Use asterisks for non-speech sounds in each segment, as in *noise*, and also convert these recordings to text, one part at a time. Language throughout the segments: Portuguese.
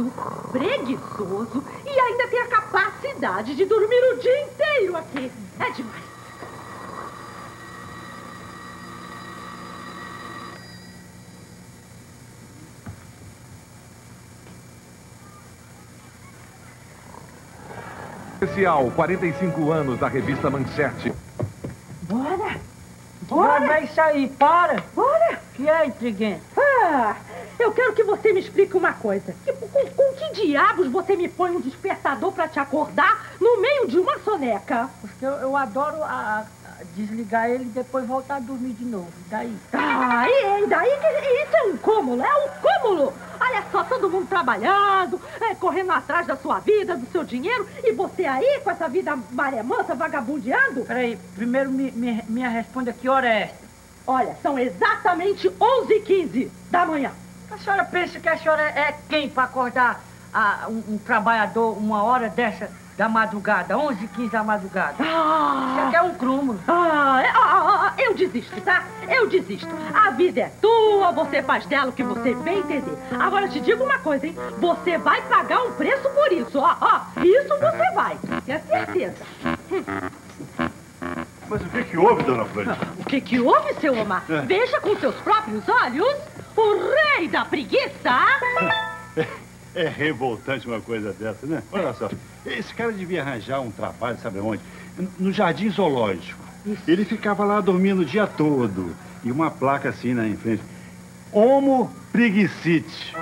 desempregado, preguiçoso e ainda tem a capacidade de dormir o dia inteiro aqui. É demais. Especial 45 anos da revista Manchete. Bora! Bora! Vai isso aí, para! Bora! Que é, intriguente? Eu quero que você me explique uma coisa. Com, com que diabos você me põe um despertador pra te acordar no meio de uma soneca? Porque eu, eu adoro a- a desligar ele e depois voltar a dormir de novo. Daí. Ah, e, e daí que isso é um cúmulo, é um cúmulo! Olha só, todo mundo trabalhando, é, correndo atrás da sua vida, do seu dinheiro, e você aí com essa vida maremansa, vagabundeando? Peraí, primeiro me, me, me responda que hora é esta? Olha, são exatamente 11h15 da manhã. A senhora pensa que a senhora é quem para acordar a- um, um trabalhador uma hora dessa da madrugada, 11 15 da madrugada? Isso Ah, aqui é um cúmulo. ah, é- ah, ah, ah, eu desisto, tá? Eu desisto. A vida é tua, você faz dela o que você bem entender. Agora te digo uma coisa, hein? Você vai pagar um preço por isso, ó, ó. Isso você vai, tenha certeza. Mas o que que houve, dona Florinda? O que que houve, seu Omar? É. Veja com seus próprios olhos o rei da preguiça. É revoltante uma coisa dessa, né? Olha só, esse cara devia arranjar um trabalho, sabe onde? No Jardim Zoológico. Ele ficava lá dormindo o dia todo. E uma placa assim na frente. Homo preguicite.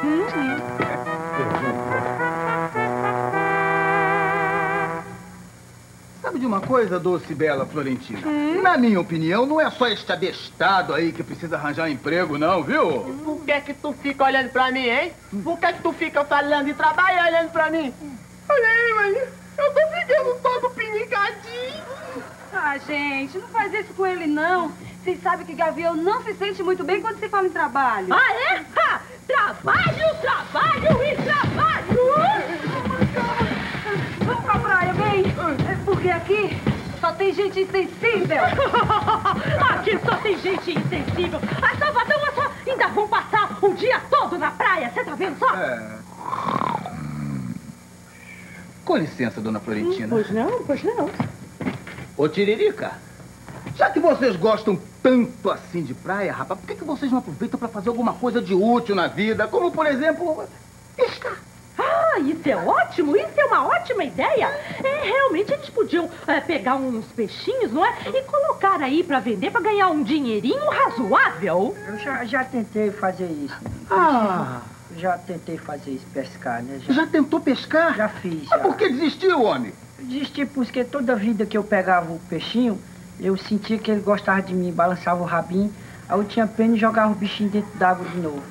Sabe de uma coisa, doce bela Florentina? Na minha opinião, não é só este abestado aí que precisa arranjar emprego, não, viu? Por que que tu fica olhando pra mim, hein? Por que que tu fica falando de trabalho e olhando pra mim? Olha aí, mãe. Eu tô ficando todo pinicadinho. Ah, gente, não faz isso com ele, não. Vocês sabem que Gavião não se sente muito bem quando se fala em trabalho. Ah, é? Ha! Trabalho, trabalho e trabalho! Porque aqui só tem gente insensível. *laughs* Aqui só tem gente insensível. A Salvadão é só... ainda vão passar o dia todo na praia. Você tá vendo só? É. Com licença, dona Florentina. Pois não, pois não. Ô, Tiririca, já que vocês gostam tanto assim de praia, rapaz, por que, que vocês não aproveitam pra fazer alguma coisa de útil na vida? Como, por exemplo, pescar. Isso é ótimo, isso é uma ótima ideia. É, realmente eles podiam é, pegar uns peixinhos, não é? E colocar aí pra vender pra ganhar um dinheirinho razoável. Eu já, já tentei fazer isso. Ah, Já tentei fazer isso, pescar, né? Já, já tentou pescar? já fiz. Mas Já. por que desistiu, homem? Eu Desisti porque toda vida que eu pegava o peixinho, eu sentia que ele gostava de mim, balançava o rabinho, aí eu tinha pena e jogava o bichinho dentro d'água de novo.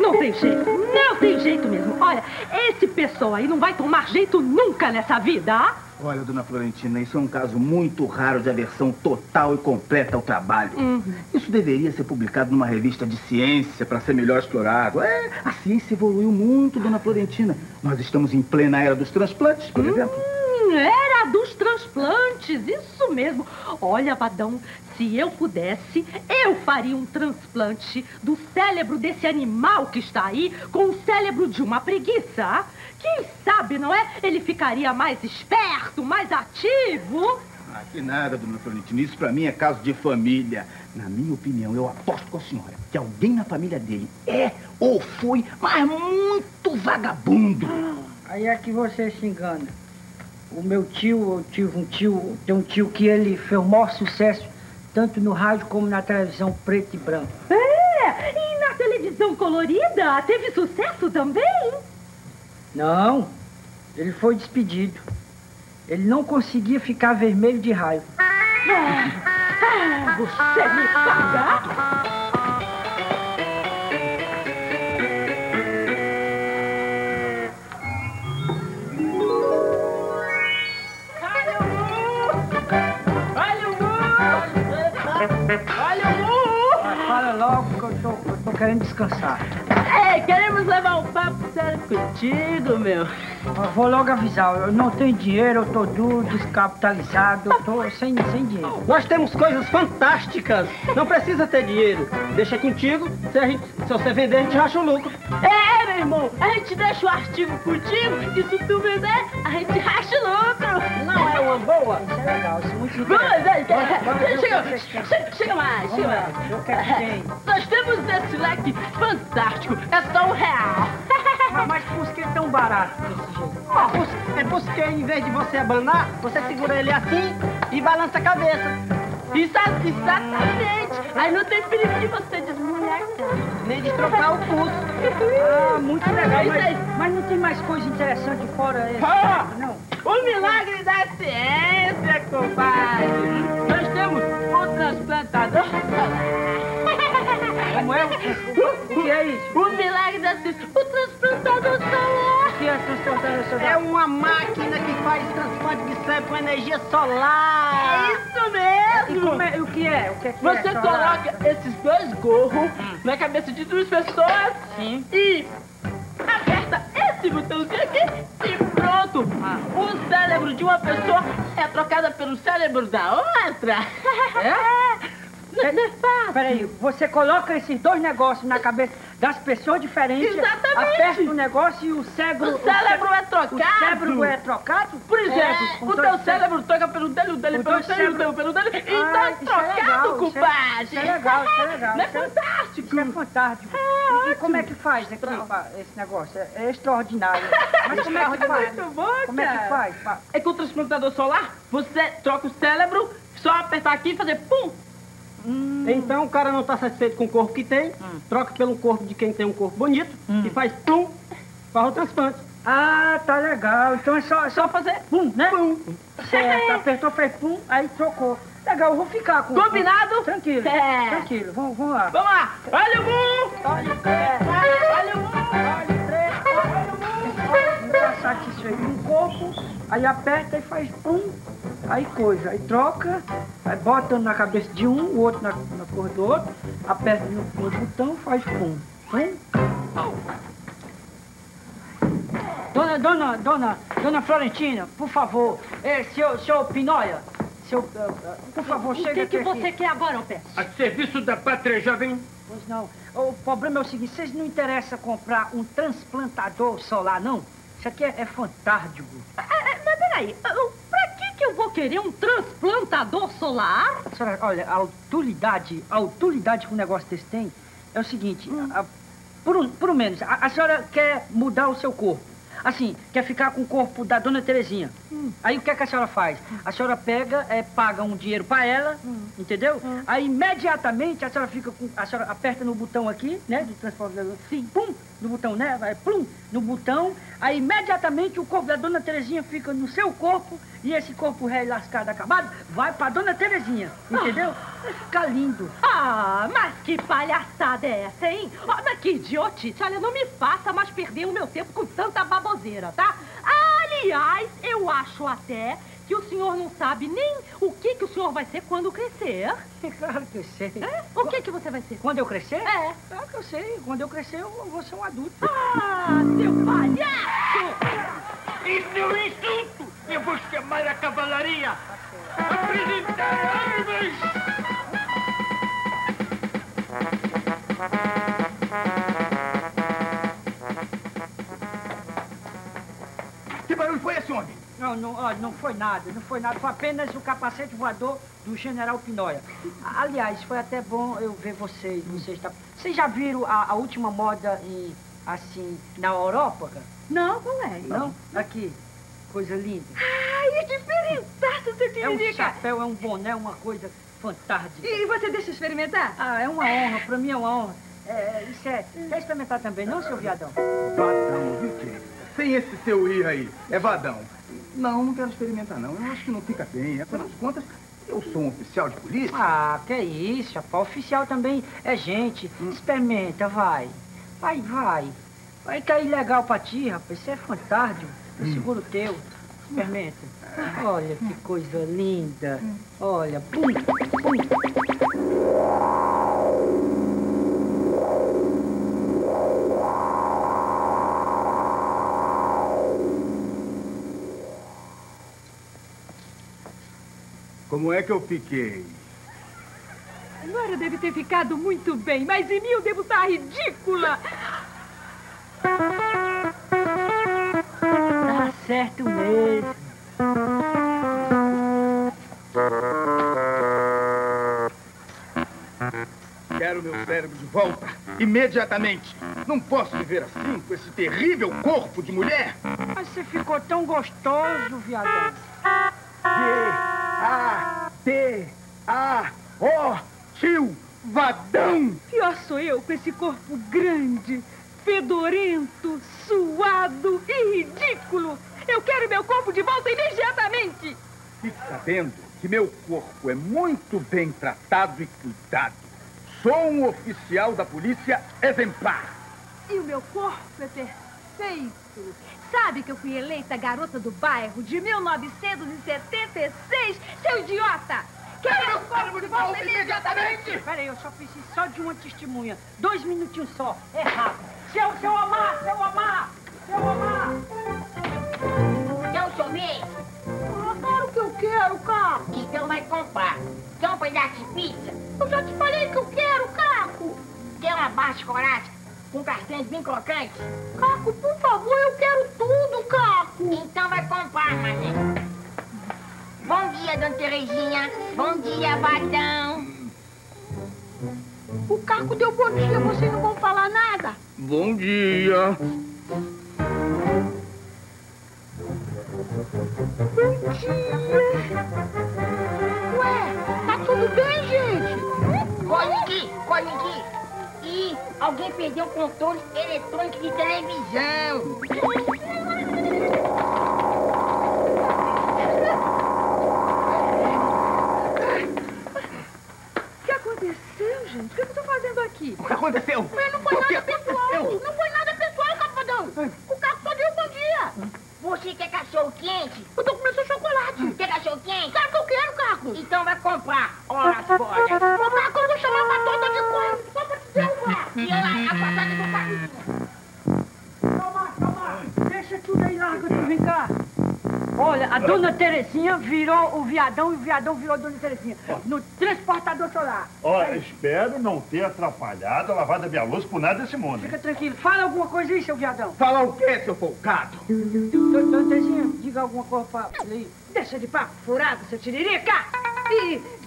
Não tem jeito, não tem jeito mesmo. Olha, esse pessoal aí não vai tomar jeito nunca nessa vida, ah? Olha, dona Florentina, isso é um caso muito raro de aversão total e completa ao trabalho. Isso deveria ser publicado numa revista de ciência para ser melhor explorado. É, a ciência evoluiu muito, dona Florentina. Nós estamos em plena era dos transplantes, por exemplo. Hum, era dos transplantes, isso mesmo. Olha, Badão, se eu pudesse, eu faria um transplante do cérebro desse animal que está aí com o cérebro de uma preguiça. Quem sabe, não é? Ele ficaria mais esperto, mais ativo. Ah, que nada, dona Florentina. Isso pra mim é caso de família. Na minha opinião, eu aposto com a senhora que alguém na família dele é ou foi, mas muito vagabundo. Aí é que você se engana. O meu tio, eu tive um tio, tem um tio que ele fez o maior sucesso, tanto no rádio como na televisão preto e branco. É, e na televisão colorida teve sucesso também. Não, ele foi despedido. Ele não conseguia ficar vermelho de raiva. Ah, você me paga? Querendo descansar. É, Ei, queremos levar um papo sério contigo, meu. Eu vou logo avisar, eu não tenho dinheiro, eu tô duro, descapitalizado, eu tô sem, sem dinheiro. Nós temos coisas fantásticas. Não precisa ter dinheiro. Deixa contigo. Se, a gente, se você vender, a gente racha o lucro. É, meu irmão, a gente deixa o artigo contigo e se tu vender, a gente racha o lucro. Uma boa? Isso legal, isso é muito interessante. chega, chega, chega mais, chega mais. Nós temos esse leque fantástico, é só um real. Mas, mas por que é tão barato desse jeito? Ah, É porque em vez de você abanar, você segura ele assim e balança a cabeça. Exa exatamente. Aí não tem perigo de você desmolhar. Nem de trocar o pulso. Ah, muito legal, mas, mas não tem mais coisa interessante fora esse? Ah! Não. O milagre da ciência, compadre. Nós temos o transplantador Como é? *laughs* O que é isso? O milagre da ciência. O transplantador solar. Que é solar? É uma máquina que faz transplante de cérebro com energia solar. É isso E mesmo. como é, o que é? O que é que Você é coloca esses dois gorros na cabeça de duas pessoas Sim. e aperta esse botãozinho aqui e pronto. O cérebro de uma pessoa é trocado pelo cérebro da outra. *laughs* É? É. Peraí, você coloca esses dois negócios na cabeça das pessoas diferentes, Exatamente. aperta o negócio e o cérebro... O cérebro é O trocado. cérebro é trocado? Por exemplo, É, o teu cérebro toca pelo dele, o dele Os pelo dele, o teu pelo dele. E Ah, tá isso é trocado, é- compadre. Isso é legal, isso é legal. Não é é- fantástico? Isso é fantástico. É e, e como é que faz aqui, pa- esse negócio? É, é extraordinário. Mas como é que *laughs* faz? Muito bom, Como é que faz? É com o transplantador solar, você troca o cérebro, só apertar aqui e fazer pum. Então o cara não está satisfeito com o corpo que tem, troca pelo corpo de quem tem um corpo bonito e faz plum, faz o transplante. Ah, tá legal. Então é só, é só fazer pum, né? Pum. Certo, *laughs* apertou, fez pum, aí trocou. Legal, eu vou ficar com... Combinado? Tranquilo, É. tranquilo. Vamos, vamos lá. Vamos lá. Olha o bum. Olha o três, Olha o bum. olha o três, olha o bum. Não tá satisfeito com o corpo, aí aperta e faz pum, aí coisa, aí troca, aí bota um na cabeça de um, o outro na, na cor do outro, aperta no, no botão, faz pum, pum. Dona, dona, dona, dona Florentina, por favor, é, seu, seu Pinóia, seu, eh, eh, por favor, O chega que, que aqui. você quer agora, Alpeste? A serviço da pátria jovem. Pois não. O problema é o seguinte, vocês não interessam comprar um transplantador solar, não? Isso aqui é, é fantástico. Ah, ah, Mas peraí, ah, querer um transplantador solar? Senhora, olha, a utilidade, a utilidade que um negócio desse tem é o seguinte, a- por, um, por um menos, a, a senhora quer mudar o seu corpo. Assim, quer ficar com o corpo da dona Terezinha. Aí o que, é que a senhora faz? A senhora pega, é, paga um dinheiro pra ela, entendeu? Aí imediatamente a senhora fica com. A senhora aperta no botão aqui, né? Do transformador. Sim. Pum! No botão, né? Vai, plum! No botão. Aí imediatamente o corpo da dona Terezinha fica no seu corpo e esse corpo rei lascado acabado vai pra dona Terezinha. Entendeu? Vai ficar lindo. Ah, mas que palhaçada é essa, hein? Olha que idiotice. Olha, não me faça mais perder o meu tempo com tanta baboseira, tá? Aliás, eu acho até que o senhor não sabe nem o que, que o senhor vai ser quando crescer. *laughs* Claro que eu sei. É? O que, que você vai ser? Quando eu crescer? É. Claro que eu sei. Quando eu crescer, eu vou ser um adulto. Ah, seu palhaço! Isso é um insulto! Eu vou chamar a cavalaria! Apresentar armas! Não, não, ó, não foi nada, não foi nada. Foi apenas o capacete voador do General Pinóia. Aliás, foi até bom eu ver vocês. Vocês, tá... vocês já viram a, a última moda em, assim, na Europa, cara? Não, não é. Não? Aqui, coisa linda. Ai, é diferentaço, seu É um chapéu, é um boné, uma coisa fantástica. E você deixa eu experimentar? Ah, é uma honra, pra mim é uma honra. É, isso é. Quer experimentar também, não, seu viadão? Vadão, viu, James? Sem esse seu ir aí. É vadão. Não, não quero experimentar, não. Eu acho que não fica bem. Afinal de contas, eu sou um oficial de polícia. Ah, que isso, rapaz. Oficial também é gente. Experimenta, vai. Vai, vai. Vai cair legal pra ti, rapaz. Isso é fantástico. Eu seguro o teu. Experimenta. Olha que coisa linda. Olha, pum, pum. Como é que eu fiquei? A senhora deve ter ficado muito bem, mas em mim eu devo estar ridícula. Tá certo mesmo. Quero meu cérebro de volta, imediatamente. Não posso viver assim, com esse terrível corpo de mulher. Mas você ficou tão gostoso, viadão. D-A-T-A-O, tio Vadão. Pior sou eu com esse corpo grande, fedorento, suado e ridículo. Eu quero meu corpo de volta imediatamente. Fique sabendo que meu corpo é muito bem tratado e cuidado. Sou um oficial da polícia exemplar. E o meu corpo é perfeito. Sabe que eu fui eleita garota do bairro de 1976, seu idiota? Quero meu corpo de volta imediatamente! Peraí, eu só preciso só de uma testemunha. Dois minutinhos só. É rápido. Seu, seu Omar, seu Omar! Seu Omar! Quer um sorvete? Ah, claro que eu quero, Caco. Então vai comprar. Quer um pedaço de pizza? Eu já te falei que eu quero, Caco. Quer uma barra de chocolate com castanhas bem crocantes? Caco, por favor, eu quero tudo, Caco. Então vai comprar, mané. Bom dia, dona Terezinha. Bom dia, Vadão. O Caco deu bom dia, vocês não vão falar nada? Bom dia. Bom dia. Ué, tá tudo bem, gente? Corre aqui, alguém perdeu o controle eletrônico de televisão. O que aconteceu, gente? O que eu tô fazendo aqui? O que aconteceu? Mas não foi nada pessoal. Não foi nada pessoal, Capadão. O Caco só deu bom dia. Você quer cachorro quente? Eu tô comendo seu chocolate. Quer cachorro quente? Claro que eu quero, Caco. Então vai comprar. Ora, vou Calma, calma. Deixa tudo aí, larga tudo, vem cá. Olha, a dona Terezinha virou o viadão e o viadão virou a dona Terezinha. No transportador solar. Olha, espero não ter atrapalhado a lavada da minha luz por nada desse mundo. Fica tranquilo. Fala alguma coisa aí, seu viadão. Falar o quê, seu folgado? Dona Terezinha, diga alguma coisa pra. Deixa de papo furado, seu tiririca! E...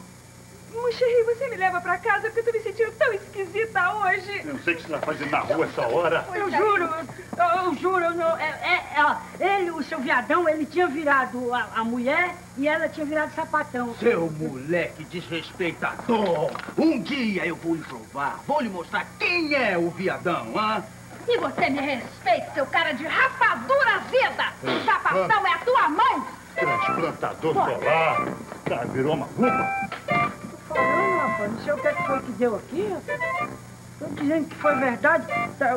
Moncherry, você me leva pra casa porque eu tô me sentindo tão esquisita hoje. Eu não sei o que você está fazendo na rua essa hora. Eu juro, eu, eu juro, eu não, é, é, ó, ele, o seu viadão, ele tinha virado a, a mulher e ela tinha virado sapatão. Seu moleque desrespeitador! Um dia eu vou lhe provar, vou lhe mostrar quem é o viadão, hã? E você me respeita, seu cara de rapadura azeda! O sapatão é a tua mãe! Transplantador solar. Tá, virou maluco? Não sei o que, é que foi que deu aqui. Tô dizendo que foi verdade. Tá,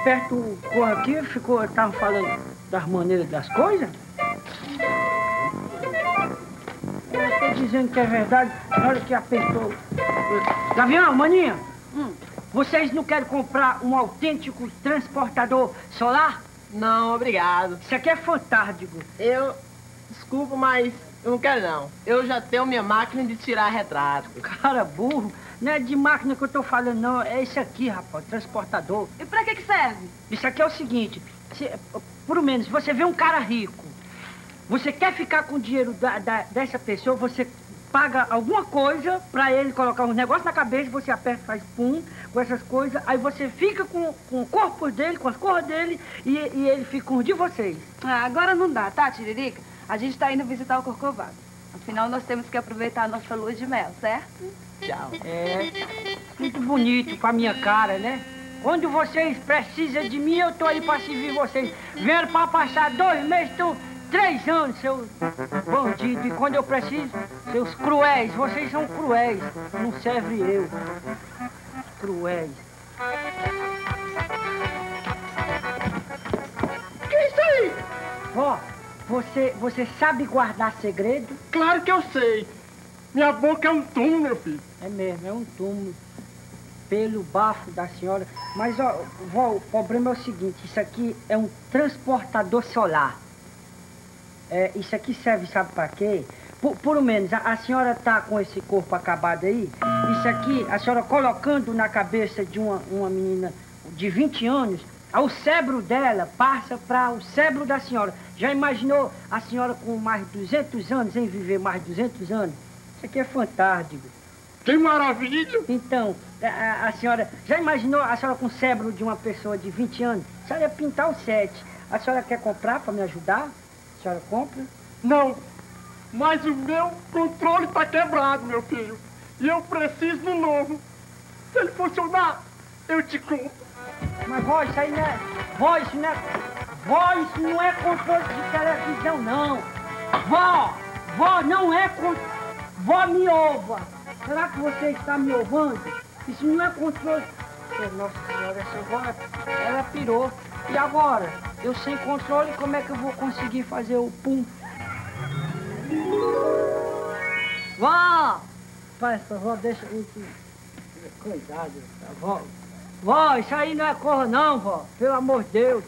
aperta o corro aqui, ficou, tava falando das maneiras das coisas. Tô dizendo que é verdade, na hora que apertou. Gavião, maninha, hum, vocês não querem comprar um autêntico transportador solar? Não, obrigado. Isso aqui é fantástico. Eu... Desculpa, mas eu não quero não. Eu já tenho minha máquina de tirar retrato. Cara burro, não é de máquina que eu tô falando, não. É esse aqui, rapaz, transportador. E pra que que serve? Isso aqui é o seguinte, se, por menos, você vê um cara rico, você quer ficar com o dinheiro da, da- dessa pessoa, você paga alguma coisa pra ele colocar um negócio na cabeça, você aperta, faz pum, com essas coisas, aí você fica com, com o corpo dele, com as cores dele, e, e ele fica com o de vocês. Ah, agora não dá, tá, Tiririca? A gente tá indo visitar o Corcovado. Afinal, nós temos que aproveitar a nossa lua de mel, certo? Tchau. É, muito bonito com a minha cara, né? Quando vocês precisam de mim, eu tô aí pra servir vocês. Vieram pra passar dois meses, estão três anos, seus bandidos. E quando eu preciso, seus cruéis, vocês são cruéis. Não serve eu. Cruéis. Que é isso aí? Ó, você, você sabe guardar segredo? Claro que eu sei. Minha boca é um túmulo, meu filho. É mesmo, é um túmulo. Pelo bafo da senhora. Mas, ó, vó, o problema é o seguinte: isso aqui é um transportador solar. É, isso aqui serve, sabe pra quê? por, por menos, a, a senhora tá com esse corpo acabado aí? Isso aqui, a senhora colocando na cabeça de uma, uma menina de 20 anos, o cérebro dela passa para o cérebro da senhora. Já imaginou a senhora com mais de 200 anos, em viver mais de 200 anos? Isso aqui é fantástico. Que maravilha! Então, a, a- senhora, já imaginou a senhora com o cérebro de uma pessoa de 20 anos? A senhora ia pintar o set. A senhora quer comprar para me ajudar? A senhora compra? Não, mas o meu controle tá quebrado, meu filho. E eu preciso de um novo. Se ele funcionar, eu te compro. Mas vó, isso aí não é. Vó, isso não é. Vó, isso não é controle de televisão, não. Vó, vó, não é controle. Vó, me ova. Será que você está me ovando? Isso não é controle. Nossa senhora, essa vó, ela pirou. E agora? Eu sem controle, como é que eu vou conseguir fazer o pum? Vó! Pai, essa vó deixa isso. Cuidado, vó. Vó, isso aí não é corra não, vó. Pelo amor de Deus.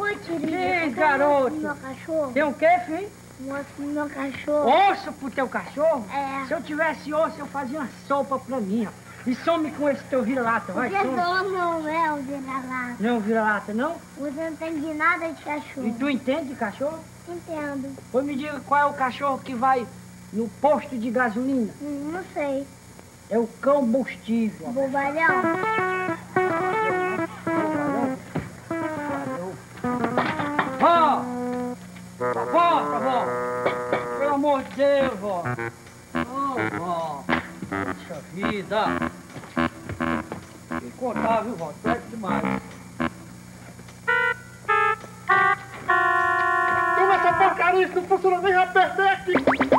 Oi. Sim, você garoto. meu cachorro? Tem o quê, filho? Gosto do meu cachorro. Osso pro teu cachorro? É. Se eu tivesse osso, eu fazia uma sopa pra mim, ó. E some com esse teu vira-lata, vai, Porque some. não é o vira-lata. Não, vira-lata, não? Você não entende nada de cachorro. E tu entende de cachorro? Entendo. Pois me diga qual é o cachorro que vai no posto de gasolina. Hum, Não sei. É o combustível. Bobalhão. Vó! Vó, vó! Pelo amor de Deus, vó! Ô, vó! Puxa vida! Que contar, viu, vó? Tu é demais. Toma essa porcaria, isso não funciona nem vai perder aqui.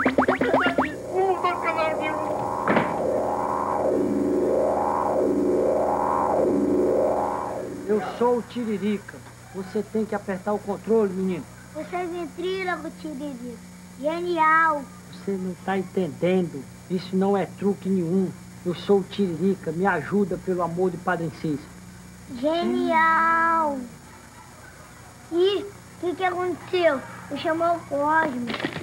Sou o Tiririca. Você tem que apertar o controle, menino. Você é ventríloco, Tiririca. Genial. Você não está entendendo. Isso não é truque nenhum. Eu sou o Tiririca. Me ajuda, pelo amor de Padre Cícero. Genial. Ih, o que, que aconteceu? Eu chamou o. Cosmo!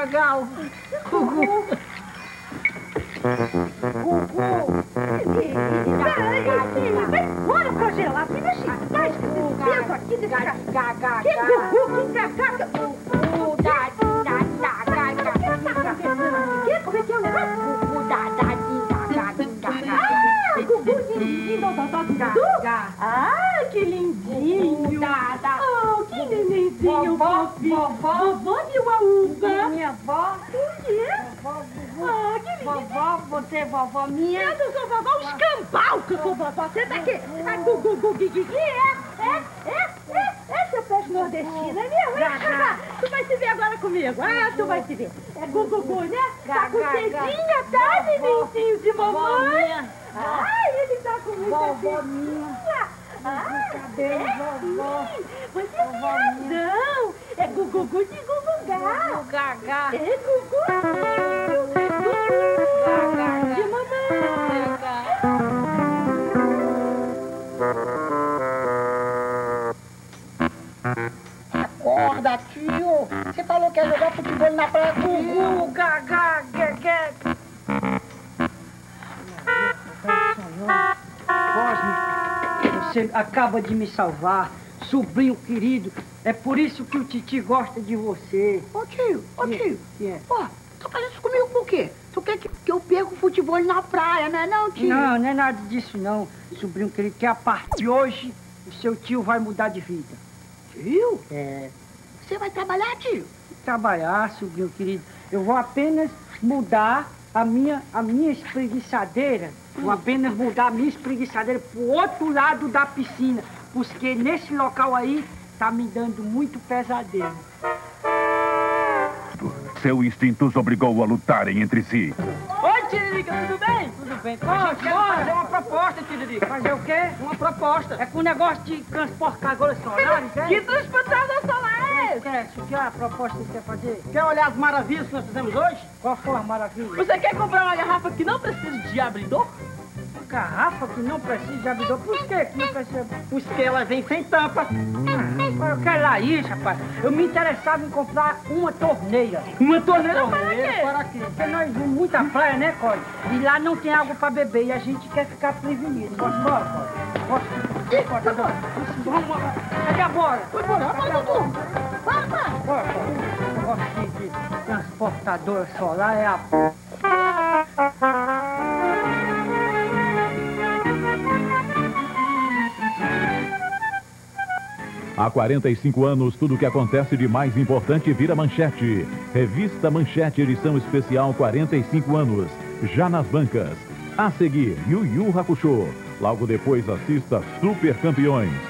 Legal, vovó minha. Eu não sou vovó, um escambau que eu sou vovó. Senta aqui. Ah, gugu, gugu, gugu. É, é, é, é. Esse é o peixe nordestino, é mesmo? *laughs* É? Tu vai se ver agora comigo. Ah, tu vai se ver. É gugu, né? Tá com cedinha, tá, nenenzinho de mamãe? Ai, ele tá com muita cedinha. Ah, cabelo, é vovó. Você tem razão. É gugu de gugugá. Gagá. É. Gugu tio. Você falou que ia jogar futebol na praia comigo. Gugu, gagá, guegué. Cosme, você acaba de me salvar, sobrinho querido. É por isso que o Titi gosta de você. Ô, tio, ô, tio. Que é? Ó, tá fazendo isso comigo por quê? Tu quer que, que eu perca o futebol na praia, não é não, tio? Não, não é nada disso não, sobrinho querido, que a partir de hoje o seu tio vai mudar de vida. Tio? É, Você vai trabalhar, tio? trabalhar, sobrinho querido. Eu vou apenas mudar a minha, a minha espreguiçadeira. Vou apenas mudar a minha espreguiçadeira pro outro lado da piscina. Porque nesse local aí tá me dando muito pesadelo. Seu instinto os obrigou a lutarem entre si. Oi, Tiririca, tudo bem? Tudo bem. Eu Pode, quero fazer uma proposta, Tiririca. Fazer o quê? Uma proposta. É com o negócio de transportadores solares, é? Que transportador solar Quer, o que é a proposta que você quer fazer? Quer olhar as maravilhas que nós fizemos hoje? Qual foi a maravilha? Você quer comprar uma garrafa que não precisa de abridor? Garrafa que não precisa de abridor. Por que que não precisa? Porque ela vem sem tampa. Ah, Eu quero lá isso, rapaz. Eu me interessava em comprar uma torneira. Uma torneira para Torneira quê? para quê? Porque nós vamos muita praia, né, Cole? E lá não tem água pra beber e a gente quer ficar prevenido. Posso embora, Cole? Posso? Ih. Vamos embora. Cadê a bola? Embora, vai, Dudu. Negócio de, de transportadora solar é a... Há 45 anos, tudo o que acontece de mais importante vira manchete. Revista Manchete, edição especial 45 anos. Já nas bancas. A seguir, Yu Yu Hakusho. Logo depois, assista Super Campeões.